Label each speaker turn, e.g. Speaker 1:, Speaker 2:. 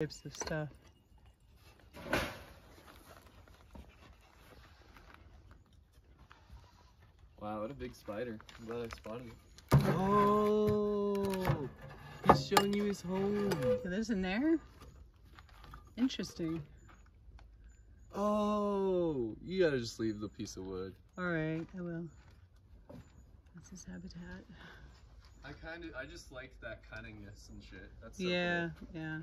Speaker 1: types of stuff.
Speaker 2: Wow, what a big spider. I'm glad I spotted it.
Speaker 1: Oh,
Speaker 2: He's showing you his home.
Speaker 1: it lives in there? Interesting.
Speaker 2: Oh, you gotta just leave the piece of wood.
Speaker 1: All right, I will. That's his habitat.
Speaker 2: I kind of, I just like that cunningness and shit. That's so
Speaker 1: yeah, yeah.